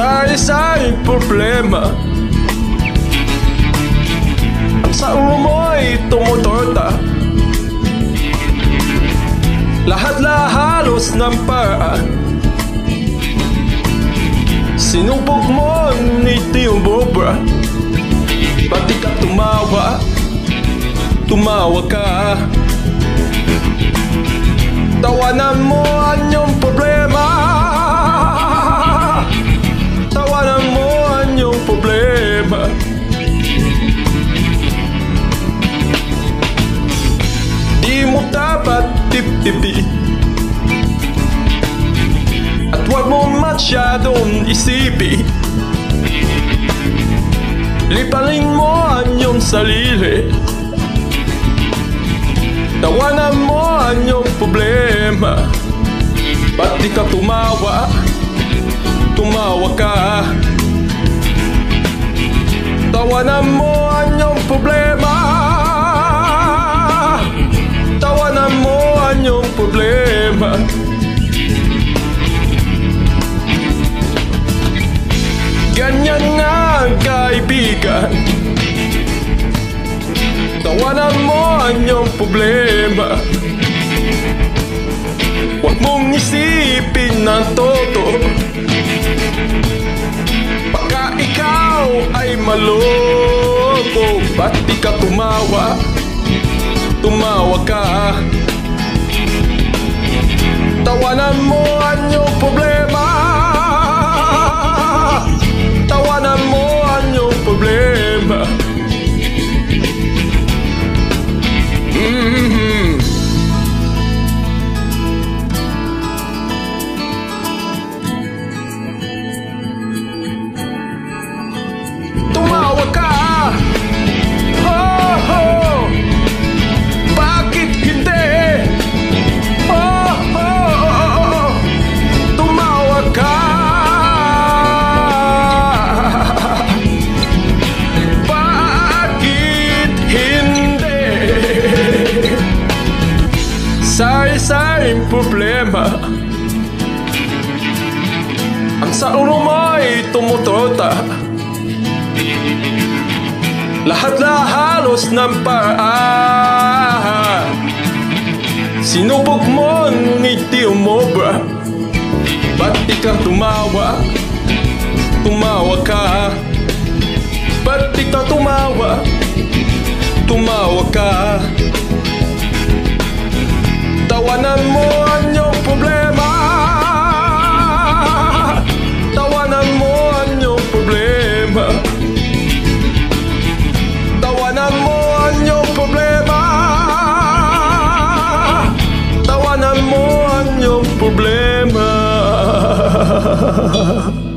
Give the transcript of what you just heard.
Sari-sari problema. Ang sa ulo mo'y tumutorta Lahat-lahat halos ng paraan Sinubok mo ni Tio Bobra. Pati ka tumawa. Tumawa ka. Tawanan mo ang iyong tip-tipi At huwag mo masyadong isipin. Lipanin mo ang iyong sarili. Tawanan mo ang iyong problema. Ba't di ka tumawa? Tumawa ka. Tawanan mo ang iyong problema problema. Ganyan nga ang kaibigan. Tawanan mo ang iyong problema. Huwag mong isipin ng toto. Baka ikaw ay maloko Ba't di ka tumawa? Tumawa ka Tawanan mo ang iyong problema Sari-saring problema. Ang sa ulo mo'y tumutrota. Lahat na halos ng paraan. Sinubok mo ni Tio Mobra Ba't di ka tumawa? Tumawa ka. Ba't di ka tumawa? Tumawa ka Tawanan mo ang iyong problema. Tawanan mo ang iyong problema. Tawanan mo ang iyong problema. Tawanan mo ang iyong problema